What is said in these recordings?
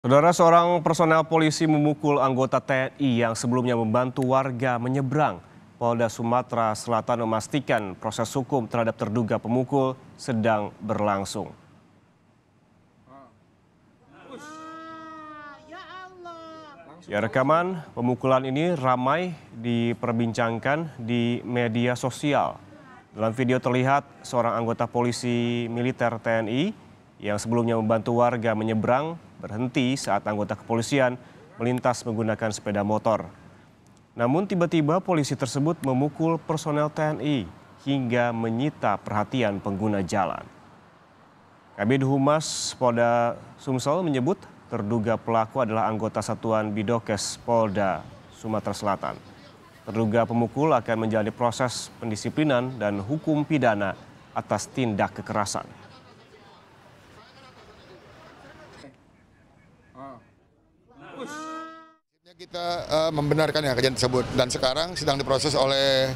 Saudara seorang personel polisi memukul anggota TNI yang sebelumnya membantu warga menyeberang. Polda Sumatera Selatan memastikan proses hukum terhadap terduga pemukul sedang berlangsung. Ya rekaman pemukulan ini ramai diperbincangkan di media sosial. Dalam video terlihat seorang anggota polisi militer TNI yang sebelumnya membantu warga menyeberang berhenti saat anggota kepolisian melintas menggunakan sepeda motor. Namun tiba-tiba polisi tersebut memukul personel TNI hingga menyita perhatian pengguna jalan. Kabid Humas Polda Sumsel menyebut terduga pelaku adalah anggota Satuan Bidokes Polda Sumatera Selatan. Terduga pemukul akan menjalani proses pendisiplinan dan hukum pidana atas tindak kekerasan. Kita uh, membenarkan ya kejadian tersebut dan sekarang sedang diproses oleh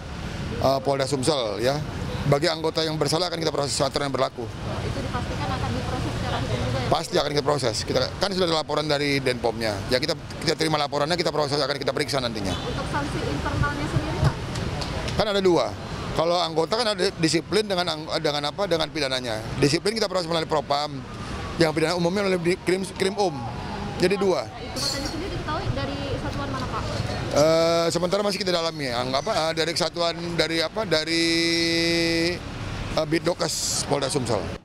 uh, Polda Sumsel ya. Bagi anggota yang bersalah akan kita proses aturan yang berlaku. Itu dipastikan akan diproses secara hukum juga ya? Pasti akan kita proses. Kita kan sudah ada laporan dari Denpomnya. Ya kita kita terima laporannya, kita proses akan kita periksa nantinya. Untuk sanksi internalnya sendiri Pak? Kan ada dua. Kalau anggota kan ada disiplin dengan dengan apa? Dengan pidananya. Disiplin kita proses melalui propam. Yang pidana umumnya melalui krim krim um. Jadi dua. Sendiri diketahui dari satuan mana Pak? Uh, sementara masih kita dalami ya. apa uh, dari kesatuan dari apa dari uh, Bidokes Polda Sumsel.